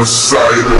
Messiah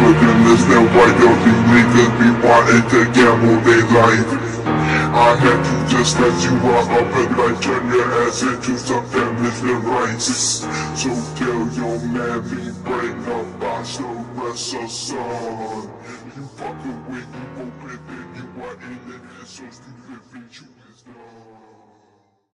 Cause then why don't these niggas be wanting to gamble their life? I had to just let you out up and like turn your ass into some damage and rights So tell your man. Be brain up, I still rest a son